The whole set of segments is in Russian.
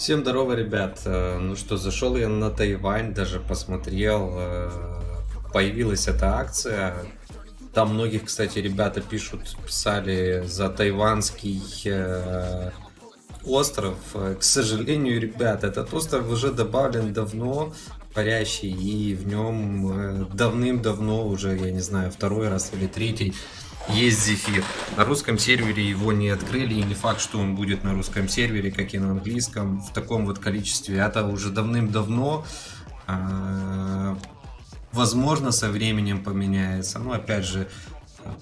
Всем здорово, ребят. Э, Ну что, зашел я на Тайвань, даже посмотрел. э, Появилась эта акция. Там многих, кстати, ребята пишут, писали за тайванский э, остров. К сожалению, ребят, этот остров уже добавлен давно, парящий, и в нем давным-давно, уже, я не знаю, второй раз или третий, есть зефир. На русском сервере его не открыли, и не факт, что он будет на русском сервере, как и на английском, в таком вот количестве. Это уже давным-давно. а, Возможно, со временем поменяется. Но опять же,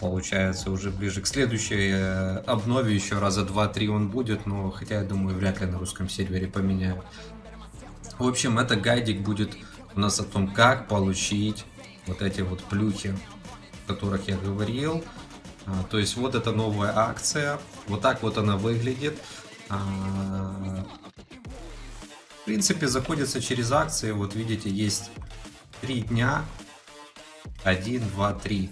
получается, уже ближе к следующей э, обнове еще раза два-три он будет, но хотя я думаю, вряд ли на русском сервере поменяют. В общем, это гайдик будет у нас о том, как получить вот эти вот плюхи, о которых я говорил. А, То есть вот это новая акция. Вот так вот она выглядит. А, В принципе, заходится через акции. Вот видите, есть три дня. Один, два, три.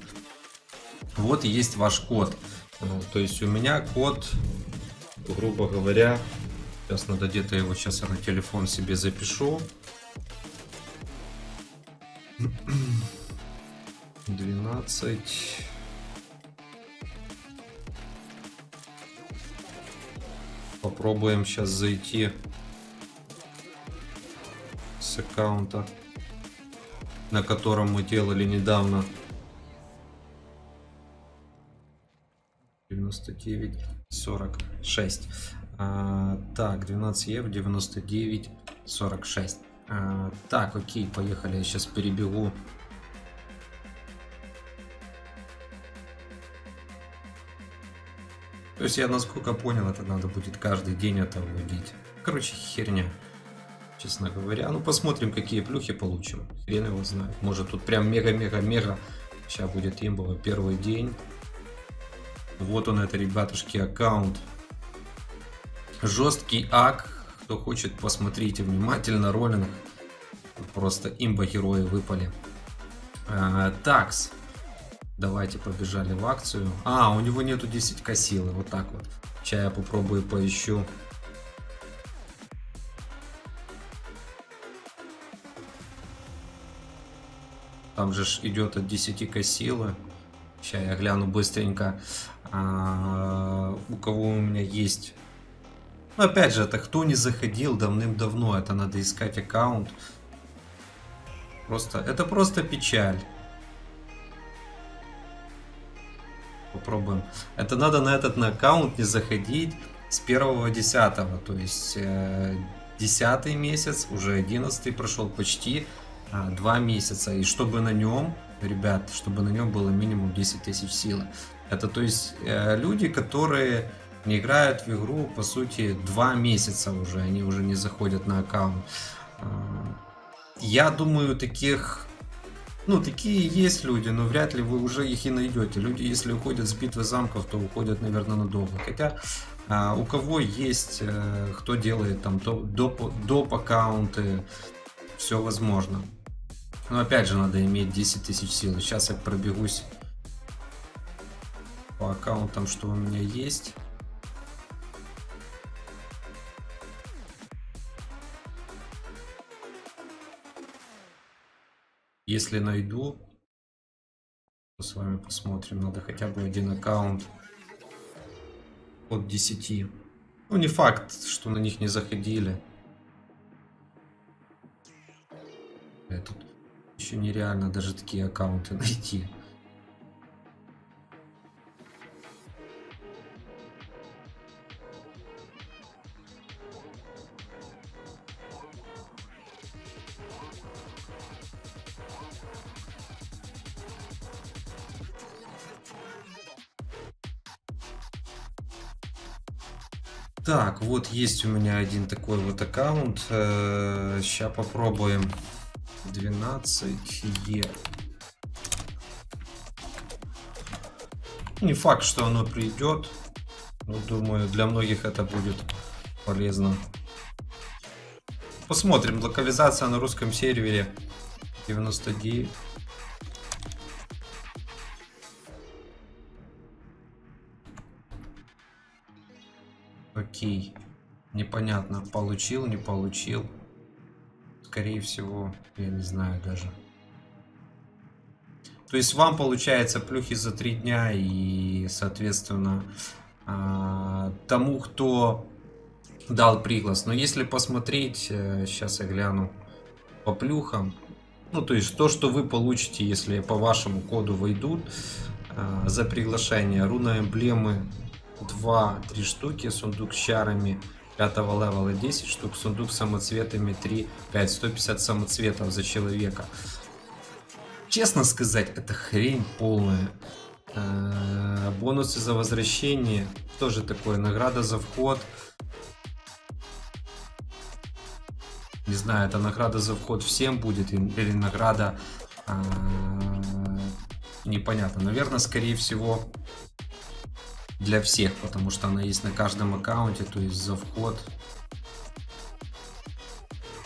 Вот есть ваш код. А, То есть у меня код, грубо говоря, сейчас надо где-то его сейчас я на телефон себе запишу. 12 Попробуем сейчас зайти с аккаунта, на котором мы делали недавно. 99 46. А, так, 12 евро 99 46. А, так, окей, поехали. Я сейчас перебегу. То есть я насколько понял, это надо будет каждый день это вводить. Короче, херня. Честно говоря. Ну посмотрим, какие плюхи получим. Хрен его знает. Может тут прям мега-мега-мега. Сейчас будет имбово первый день. Вот он это, ребятушки, аккаунт. Жесткий ак. Кто хочет, посмотрите внимательно роллинг. Просто имба герои выпали. А, такс. Давайте побежали в акцию. А, у него нету 10к силы. Вот так вот. Сейчас я попробую поищу. Там же идет от 10к силы. Сейчас я гляну быстренько. А, у кого у меня есть. Ну, опять же, это кто не заходил давным-давно. Это надо искать аккаунт. Просто, это просто печаль. Попробуем. Это надо на этот на аккаунт не заходить с первого десятого. То есть э, десятый месяц, уже одиннадцатый прошел почти а, два месяца. И чтобы на нем, ребят, чтобы на нем было минимум 10 тысяч силы. Это то есть э, люди, которые не играют в игру, по сути, два месяца уже. Они уже не заходят на аккаунт. А, Я думаю, таких ну, такие есть люди, но вряд ли вы уже их и найдете. Люди, если уходят с битвы замков, то уходят, наверное, надолго. Хотя а, у кого есть, э, кто делает там доп, доп аккаунты, все возможно. Но опять же, надо иметь 10 тысяч сил. Сейчас я пробегусь по аккаунтам, что у меня есть. Если найду, то с вами посмотрим. Надо хотя бы один аккаунт от 10. Ну, не факт, что на них не заходили. Тут еще нереально даже такие аккаунты найти. Так, вот есть у меня один такой вот аккаунт. Сейчас попробуем. 12 е. Не факт, что оно придет. Но думаю, для многих это будет полезно. Посмотрим. Локализация на русском сервере 99. Окей. Непонятно, получил, не получил. Скорее всего, я не знаю даже. То есть вам получается плюхи за три дня и, соответственно, а, тому, кто дал приглас. Но если посмотреть, сейчас э, я гляну по плюхам, ну то есть то, что вы получите, если по вашему коду войдут а, за приглашение, руна эмблемы 2-3 штуки, сундук с чарами 5 левела 10 штук, сундук с самоцветами 3, 5, 150 самоцветов за человека. Честно сказать, это хрень полная. А, бонусы за возвращение, тоже такое, награда за вход. Не знаю, это награда за вход всем будет или награда а, непонятно. Наверное, скорее всего для всех, потому что она есть на каждом аккаунте, то есть за вход.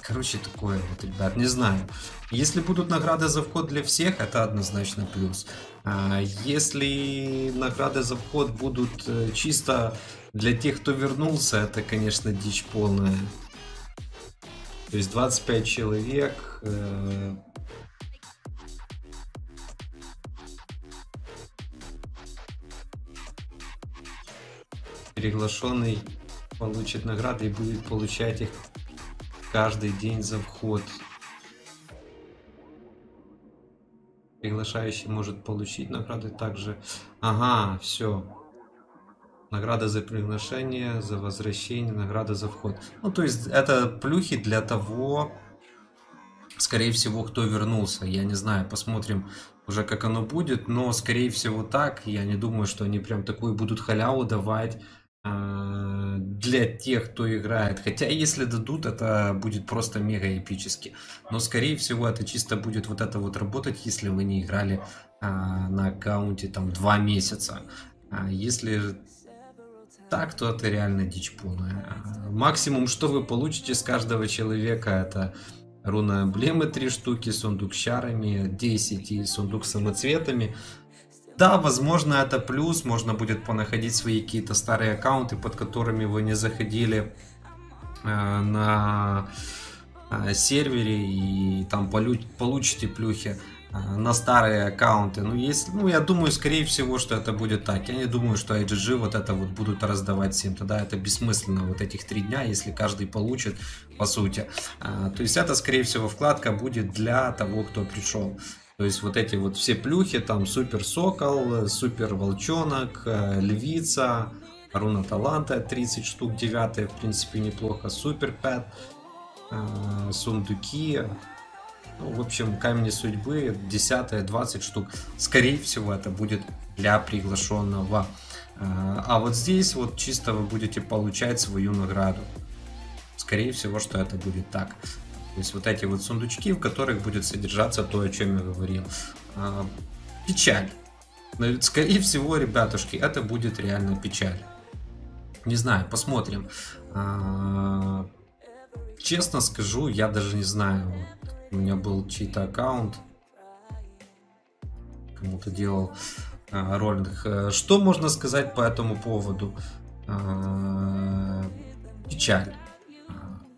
Короче, такое вот, ребят, не знаю. Если будут награды за вход для всех, это однозначно плюс. А если награды за вход будут э, чисто для тех, кто вернулся, это, конечно, дичь полная. То есть 25 человек. Приглашенный получит награды и будет получать их каждый день за вход. Приглашающий может получить награды также. Ага, все. Награда за приглашение, за возвращение, награда за вход. Ну, то есть, это плюхи для того, скорее всего, кто вернулся. Я не знаю, посмотрим уже, как оно будет. Но, скорее всего, так. Я не думаю, что они прям такую будут халяву давать для тех, кто играет. Хотя, если дадут, это будет просто мега эпически. Но, скорее всего, это чисто будет вот это вот работать, если вы не играли э, на аккаунте там два месяца. А если так, то это реально дичь полная. Максимум, что вы получите с каждого человека, это руна эмблемы 3 штуки, сундук с чарами 10 и сундук с самоцветами. Да, возможно, это плюс, можно будет понаходить свои какие-то старые аккаунты, под которыми вы не заходили э, на э, сервере и там получите плюхи. А, на старые аккаунты. Ну, если, ну, я думаю, скорее всего, что это будет так. Я не думаю, что IGG вот это вот будут раздавать всем. Тогда это бессмысленно вот этих три дня, если каждый получит, по сути. А, то есть это, скорее всего, вкладка будет для того, кто пришел. То есть вот эти вот все плюхи, там супер сокол, супер волчонок, э, львица, руна таланта 30 штук, 9 в принципе неплохо, супер пэт, э, сундуки, ну, в общем, камни судьбы, 10-20 штук. Скорее всего, это будет для приглашенного. А, а вот здесь вот чисто вы будете получать свою награду. Скорее всего, что это будет так. То есть вот эти вот сундучки, в которых будет содержаться то, о чем я говорил. А, печаль. Но, скорее всего, ребятушки, это будет реально печаль. Не знаю, посмотрим. А, честно скажу, я даже не знаю, у меня был чей-то аккаунт. Кому-то делал э, роллинг. Э, что можно сказать по этому поводу? Э, печаль.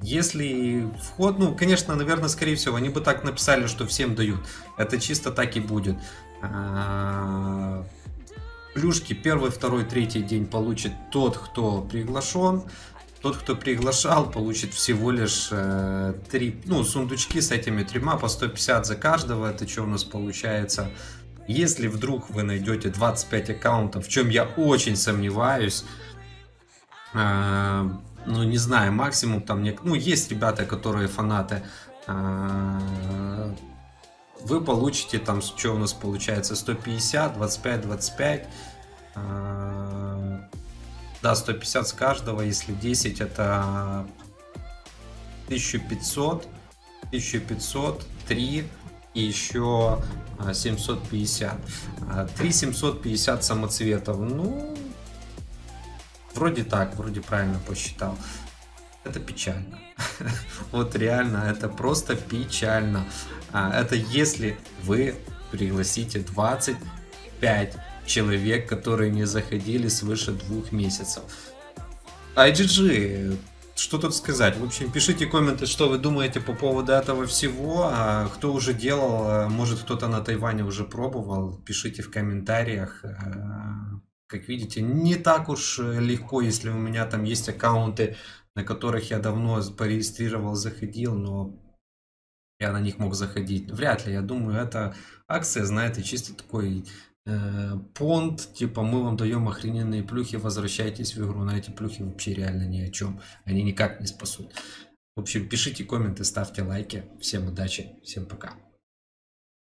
Если вход, ну, конечно, наверное, скорее всего, они бы так написали, что всем дают. Это чисто так и будет. Плюшки первый, второй, третий день получит тот, кто приглашен. Тот, кто приглашал, получит всего лишь э, три, ну, сундучки с этими тремя по 150 за каждого. Это что у нас получается? Если вдруг вы найдете 25 аккаунтов, в чем я очень сомневаюсь, э, ну, не знаю, максимум там, не, ну, есть ребята, которые фанаты, э, вы получите там, что у нас получается, 150, 25, 25, э, да, 150 с каждого, если 10 это 1500, 1500, 3 и еще 750. 3 750 самоцветов. Ну, вроде так, вроде правильно посчитал. Это печально. Вот реально, это просто печально. А, это если вы пригласите 25 человек, которые не заходили свыше двух месяцев. IGG, что тут сказать? В общем, пишите комменты, что вы думаете по поводу этого всего. А кто уже делал, э, может кто-то на Тайване уже пробовал, пишите в комментариях. Э, как видите, не так уж легко, если у меня там есть аккаунты, на которых я давно порегистрировал, заходил, но я на них мог заходить. Вряд ли, я думаю, это акция, знаете, чисто такой э, понт, типа мы вам даем охрененные плюхи, возвращайтесь в игру, на эти плюхи вообще реально ни о чем, они никак не спасут. В общем, пишите комменты, ставьте лайки, всем удачи, всем пока.